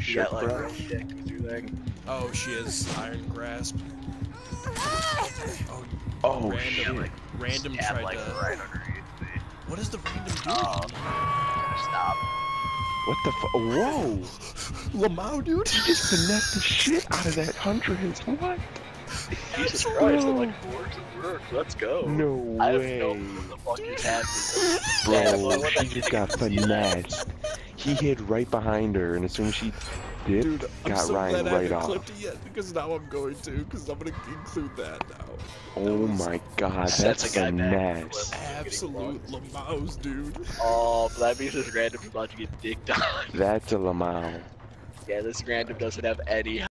You She sure, got like bro? real dick with your thing. Oh, she has iron grasp. Oh, Oh random, shit. random Stab, tried like to. right underneath me. What is the random doing? Oh. Stop. What the fu- Whoa! Lamau, dude. He just finessed the shit out of that Huntress. What? Jesus That's Christ, I'm like, works and works. Let's go. No I have way. no clue what the fuck just happened. Yeah, Bro, what she just got heck is finessed. He hid right behind her, and as soon as she did, Dude, I'm got so Ryan glad I right haven't off. clipped it yet because now I'm going to because I'm gonna include that now. oh was- my god, That's that's a guy back. finesse. Absolute Lamaus, dude. Oh, but that means this random is about to get dicked on. That's a Lamau. Yeah, this random doesn't have any